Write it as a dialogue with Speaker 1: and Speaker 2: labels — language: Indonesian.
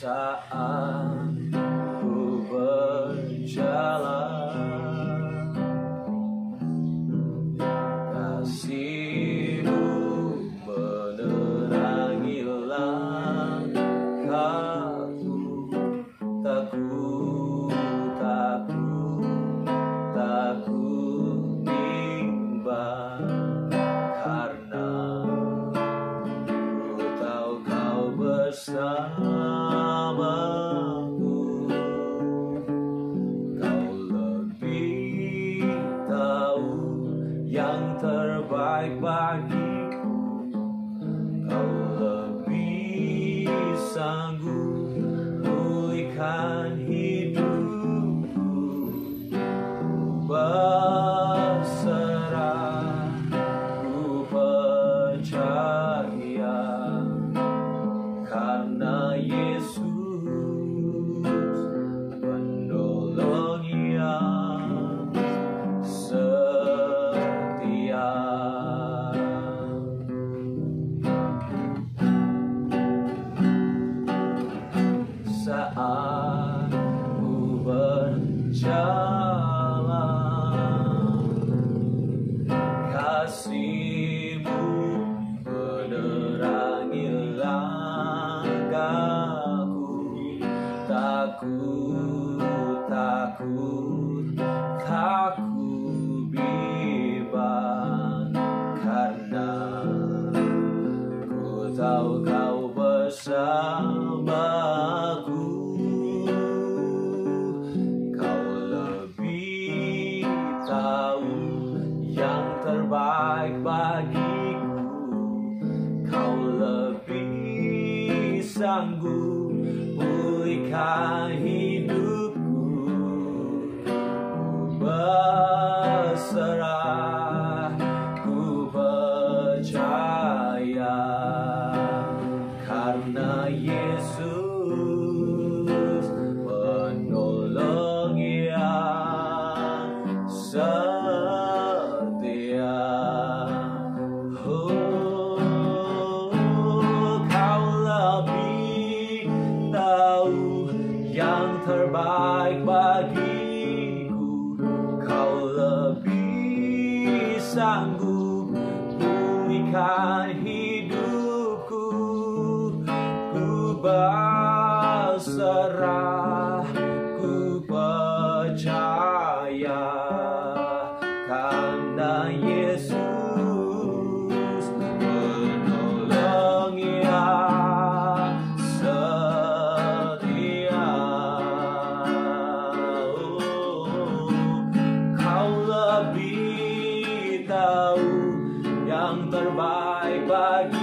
Speaker 1: saat ku berjalan kasihmu menerangi langkahku takut takut takut timbang karena ku tahu kau bersama terbaik bagiku Kau lebih sanggup pulihkan hidupku. Berserah ku percaya Karena Yesus saat ku berjalan. Kasihmu menerangi langkahku. Takut takut terbaik bagiku. Kau lebih sanggup pulihkan yang terbaik bagiku. Kau lebih sanggup pulihkan hidupku. Ku berserah yang terbaik bagiku